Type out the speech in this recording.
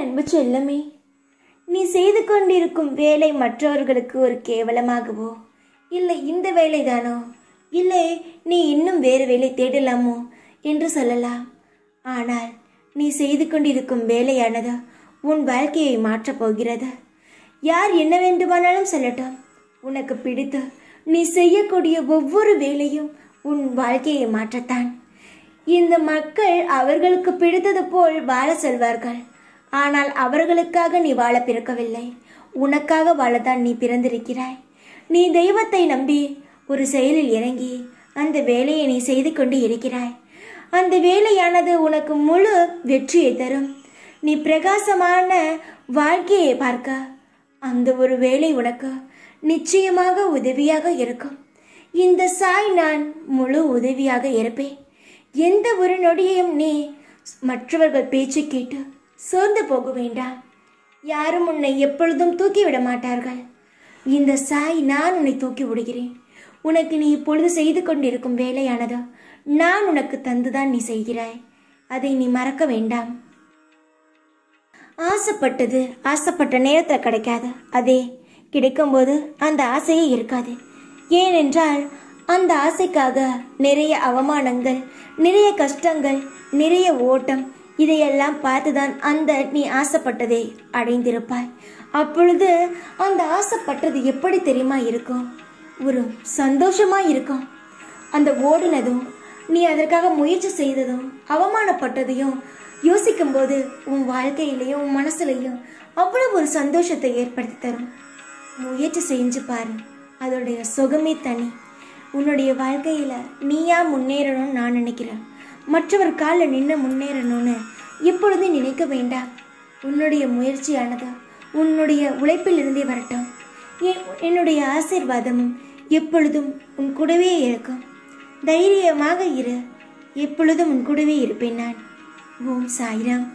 அன்பு செல்லமே. நீ செய்து கொண்டிருக்கும் வேலை மற்றவர்களுக்கு ஒரு கேவலமாகவோ? இல்லை இந்த வேலைதானோ? இல்லை நீ இன்னும் வேறு வேலை தேடலாமோ? என்று சொல்லலாம். ஆனால் நீ செய்து கொண்டிருக்கும் வேலையானது உன் வாழ்க்கையை மாற்றப் போகிறது. யார் என்ன வேண்டுமானாலும் சொல்லட்டும். உனக்கு பிடித்து நீ செய்யக்கூடிய ஒவ்வொரு வேலையும் உன் வாழ்க்கையை மாற்றத்தான். இந்த மக்கள் அவர்களுக்கு பிடித்தது போல் வாழ செல்வார்கள். ஆனால் அவர்களுக்காக நீ வாழ பிறக்கவில்லை. உனக்காக வாழத்தான் நீ பிறந்திருக்கிறாய். நீ தெய்வத்தை நம்பி ஒரு செயலில் இறங்கி அந்த வேலையை நீ செய்து கொண்டு இருக்கிறாய். அந்த வேலையானது உனக்கு முழு வெற்றியை தரும். நீ பிரகாசமான வாழ்க்கையை பார்க்க அந்த ஒரு வேலை உனக்கு நிச்சயமாக உதவியாக இருக்கும். இந்த சாய் நான் முழு உதவியாக இருப்பேன். எந்த ஒரு நொடியையும் நீ மற்றவர்கள் பேச்சு கேட்டு சோர்ந்து போக வேண்டாம். யாரும் உன்னை எப்பொழுதும் தூக்கிவிட மாட்டார்கள். இந்த சாய் நான் உன்னை தூக்கி விடுகிறேன். உனக்கு நீ இப்பொழுது செய்து கொண்டிருக்கும் வேலையானது நான் உனக்கு தந்துதான் நீ செய்கிறாய். அதை நீ மறக்க வேண்டாம். ஆசைப்பட்டது ஆசைப்பட்ட நேரத்தில் கிடைக்காது. அதே கிடைக்கும்போது அந்த ஆசையே இருக்காது. ஏனென்றால் அந்த ஆசைக்காக நிறைய அவமானங்கள் நிறைய கஷ்டங்கள் நிறைய ஓட்டம் இதையெல்லாம் பார்த்துதான் அந்த நீ ஆசைப்பட்டதை அடைந்திருப்பாய். அப்பொழுது அந்த ஆசைப்பட்டது எப்படி தெரியுமா இருக்கும்? ஒரு சந்தோஷமா இருக்கும். அந்த ஓடினதும் நீ அதற்காக முயற்சி செய்ததும் அவமானப்பட்டதையும் யோசிக்கும்போது உன் வாழ்க்கையிலையும் உன் மனசுலையும் அவ்வளவு ஒரு சந்தோஷத்தை ஏற்படுத்தி தரும். முயற்சி செஞ்சு பாரு. அதோடைய சுகமே தனி. உன்னுடைய வாழ்க்கையில நீயா முன்னேறணும்னு நான் நினைக்கிறேன். மற்றவர் காலில் நின்று முன்னேறணும்னு இப்பொழுது நினைக்க வேண்டாம். உன்னுடைய முயற்சியானது உன்னுடைய உழைப்பிலிருந்தே வரட்டும். என்- என்னுடைய ஆசீர்வாதமும் எப்பொழுதும் உன் கூடவே இருக்கும். தைரியமாக இரு. எப்பொழுதும் உன் கூடவே இருப்பேன் நான். ஓம் சாய்ராம்.